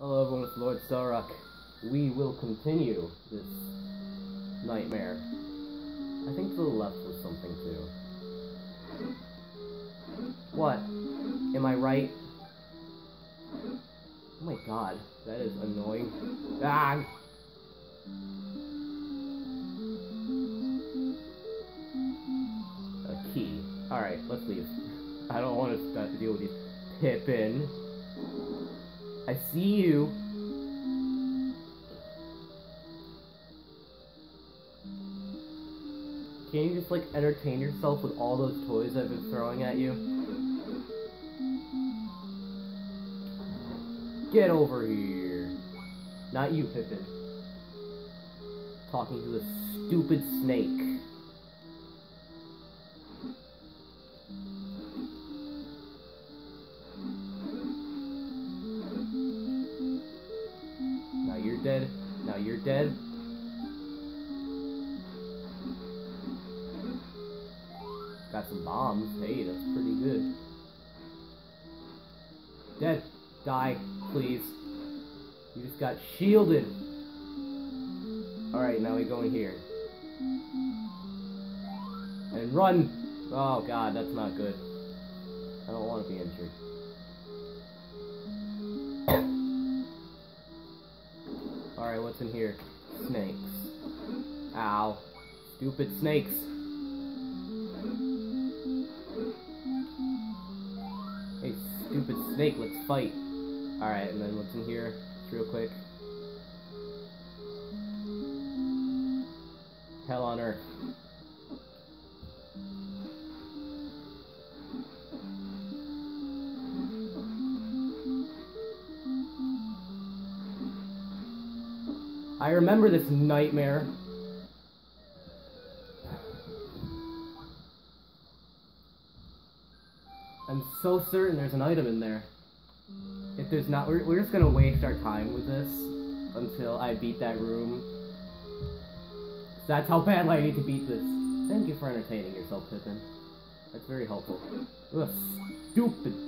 Hello everyone, it's Lord Selrahc. We will continue this nightmare. I think to the left was something too. What? Am I right? Oh my god, that is annoying. Ah! A key. Alright, let's leave. I don't want to deal with these. Pippin. I see you. Can't you just like entertain yourself with all those toys I've been throwing at you? Get over here. Not you, Pippin. Talking to a stupid snake. You're dead. Got some bombs. Hey, that's pretty good. Dead. Die, please. You just got shielded. Alright, now we go in here. And run! Oh god, that's not good. I don't want to be injured. Alright, what's in here? Snakes. Ow. Stupid snakes. Hey, stupid snake, let's fight. Alright, and then what's in here? Real quick. Hell on earth. I remember this nightmare. I'm so certain there's an item in there. If there's not, we're, we're just gonna waste our time with this until I beat that room. That's how badly I need to beat this. Thank you for entertaining yourself, Pippin. That's very helpful. Ugh, stupid.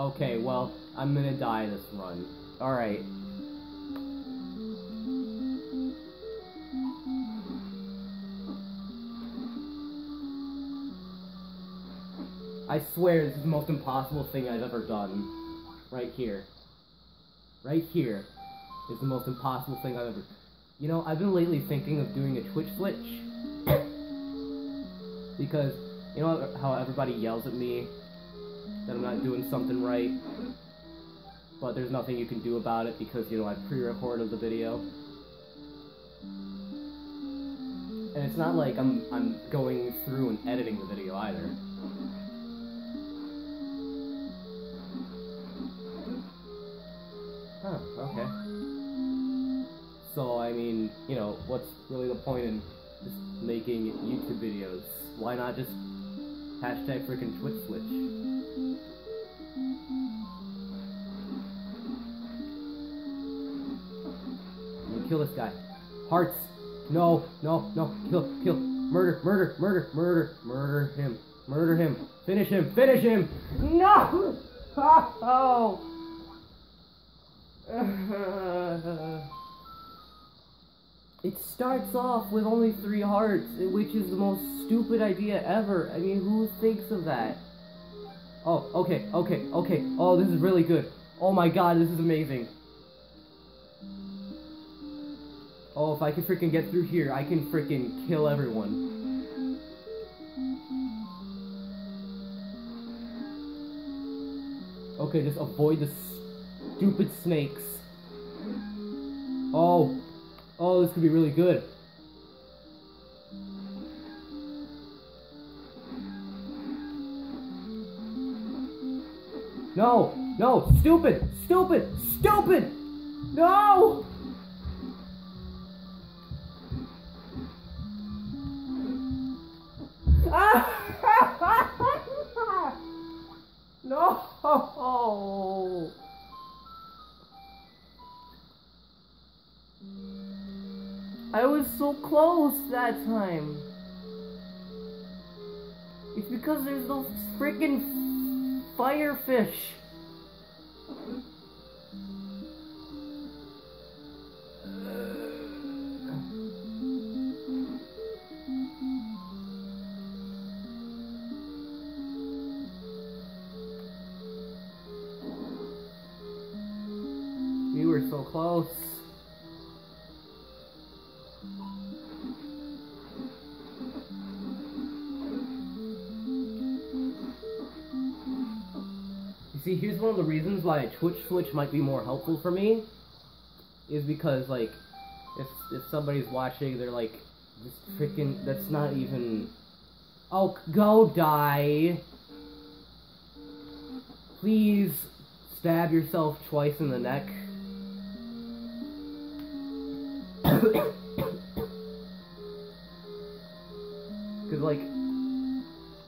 Okay, well, I'm gonna die this run. Alright. I swear this is the most impossible thing I've ever done. Right here. Right here is the most impossible thing I've ever... You know, I've been lately thinking of doing a Twitch switch. because, you know how everybody yells at me that I'm not doing something right? But there's nothing you can do about it because, you know, I pre-recorded the video. And it's not like I'm, I'm going through and editing the video either. Huh, okay. So, I mean, you know, what's really the point in just making YouTube videos? Why not just hashtag freaking Twitch switch? This guy. Hearts! No, no, no, kill, kill. Murder, murder, murder, murder, murder him. Murder him. Finish him, finish him! No! Oh! It starts off with only three hearts, which is the most stupid idea ever. I mean, who thinks of that? Oh, okay, okay, okay. Oh, this is really good. Oh my god, this is amazing. Oh, if I can freaking get through here, I can freaking kill everyone. Okay, just avoid the stupid snakes. Oh, oh, this could be really good. No, no, stupid, stupid, stupid! No! I was so close that time. It's because there's those freaking firefish. You see, here's one of the reasons why a Twitch switch might be more helpful for me. Is because, like, if, if somebody's watching, they're like, this freaking, that's not even, oh, go die. Please stab yourself twice in the neck. Because, like,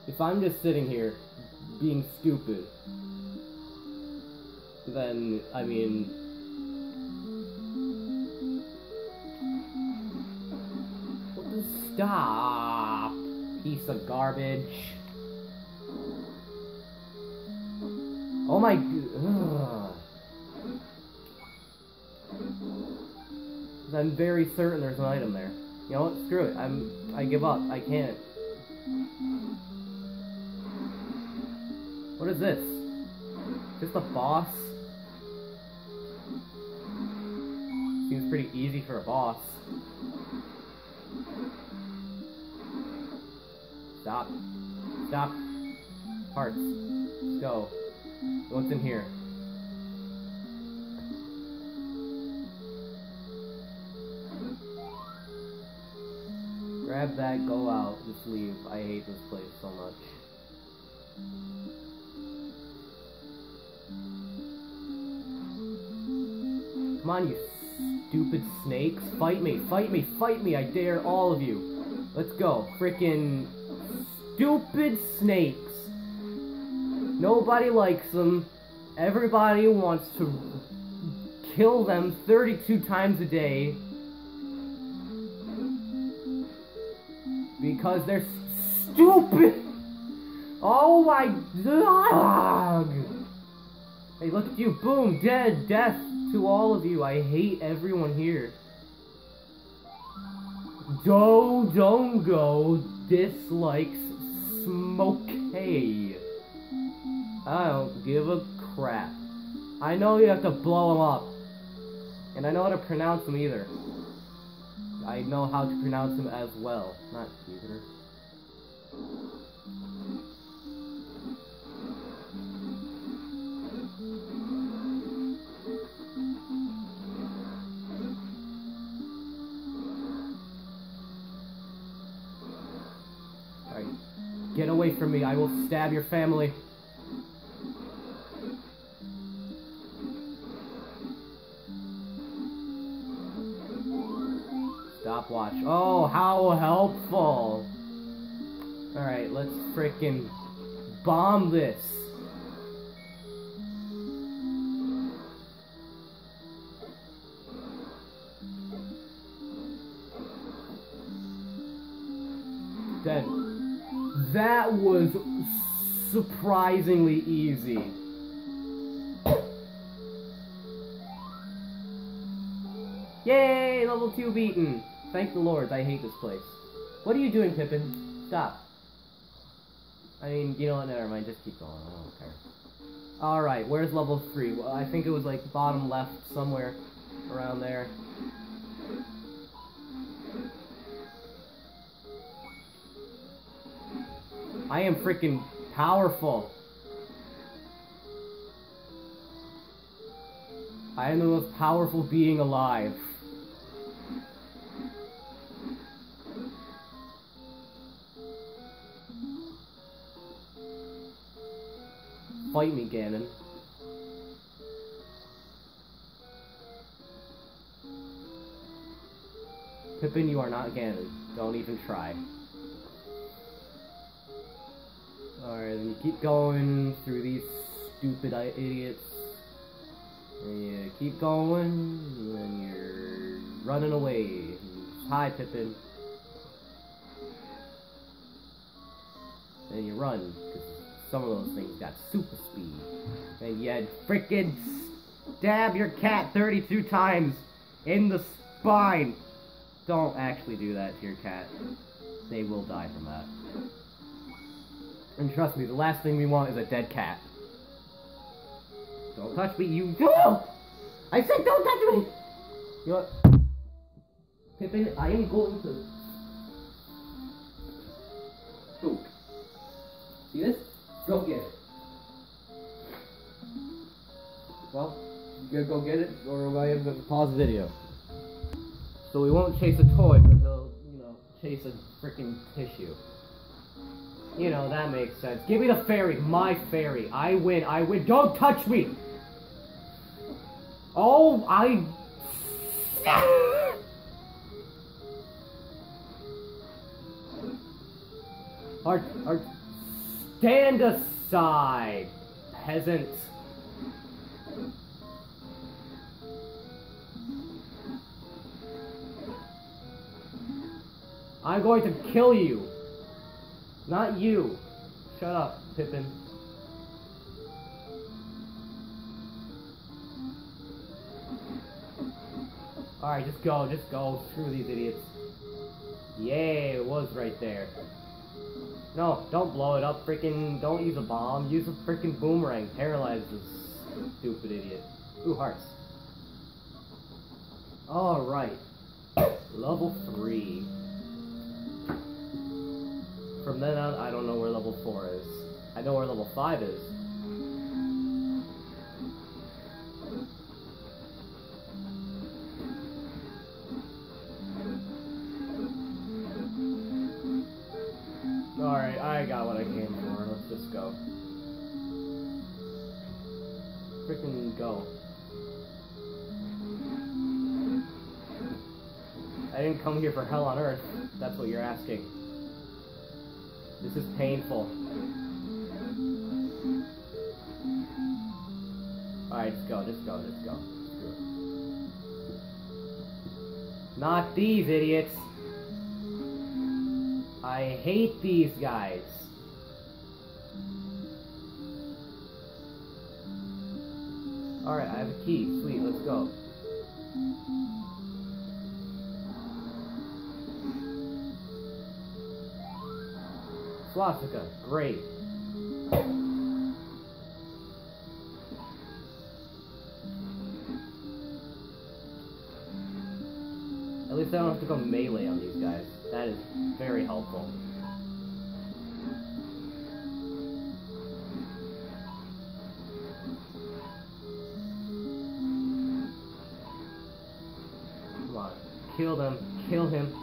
if I'm just sitting here being stupid, then, I mean. Stop? Piece of garbage. Oh my. Ugh. I'm very certain there's an item there. You know what? Screw it. I'm. I give up. I can't. What is this? Just a boss? Seems pretty easy for a boss. Stop. Stop. Hearts. Go. What's in here? Grab that, go out, just leave. I hate this place so much. Come on, you stupid snakes. Fight me, fight me, fight me, I dare all of you. Let's go. Frickin' stupid snakes. Nobody likes them. Everybody wants to kill them 32 times a day. Because they're stupid! Oh my dog! Hey, look at you. Boom, dead, death to all of you. I hate everyone here. Dodongo dislikes smoke. I don't give a crap. I know you have to blow them up. And I know how to pronounce them either. I know how to pronounce them as well. Not either. Alright. Get away from me. I will stab your family. Stopwatch. Oh, how helpful. Alright, let's frickin' bomb this. Dead. That was surprisingly easy. Yay! Level 2 beaten! Thank the Lord, I hate this place. What are you doing, Pippin? Stop. I mean, you know what, never mind, just keep going, I don't care. Alright, where's level 3? Well, I think it was like bottom left, somewhere around there. I am freaking powerful. I am the most powerful being alive. Fight me, Ganon. Pippin, you are not Ganon. Don't even try. Alright, then you keep going through these stupid idiots. And you keep going, and you're running away. Hi, Pippin. And you run, some of those things got super speed. And you freaking stab your cat 32 times in the spine. Don't actually do that to your cat. They will die from that. And trust me, the last thing we want is a dead cat. Don't touch me, you. No! I said don't touch me! You know what? Pippin, I am going to. Spook. See this? Go get it. Well, you go get it, or I have to pause the video. So we won't chase a toy, but he'll, you know, chase a freaking tissue. You know, that makes sense. Give me the fairy, my fairy. I win, I win. Don't touch me! Oh, I. Art, art, stand aside, peasant. I'm going to kill you. Not you. Shut up, Pippin. Alright, just go, just go. Screw these idiots. Yay, it was right there. No, don't blow it up, freaking, don't use a bomb, use a freaking boomerang. Paralyze this stupid idiot. Ooh, hearts. Alright. level 3. From then on, I don't know where level 4 is. I know where level 5 is. Alright, I got what I came for. Let's just go. Freaking go. I didn't come here for hell on earth. That's what you're asking. This is painful. Alright, just go, just go, just go. Not these idiots! I hate these guys. Alright, I have a key. Sweet, let's go. Swastika, great. At least I don't have to go melee on these guys. That is very helpful. Come on. Kill them. Kill him.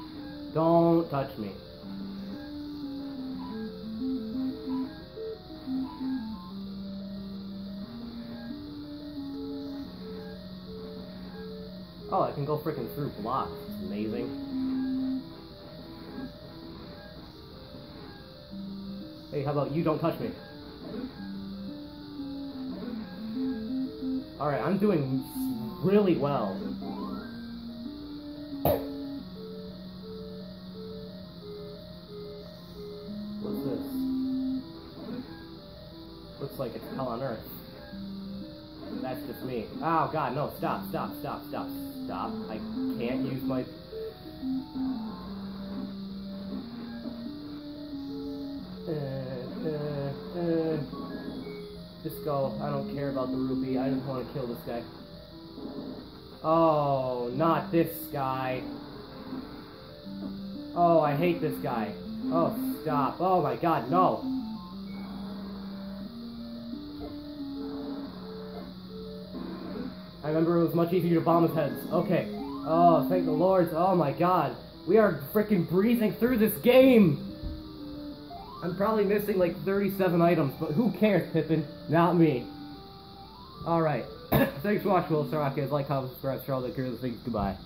Don't touch me. Oh, I can go freaking through blocks. It's amazing. Hey, how about you don't touch me? Alright, I'm doing really well. What's this? Looks like it's hell on earth. That's just me. Oh god, no, stop, stop, stop, stop, stop. I can't use my... Uh. Just go. I don't care about the rupee. I just want to kill this guy. Oh, not this guy. Oh, I hate this guy. Oh, stop. Oh my god, no. I remember it was much easier to bomb his heads. Okay. Oh, thank the lords. Oh my god. We are freaking breezing through this game! I'm probably missing like 37 items, but who cares, Pippin? Not me. Alright. Thanks for watching, Will Saraka. Like, comment, subscribe, share all the good things. Goodbye.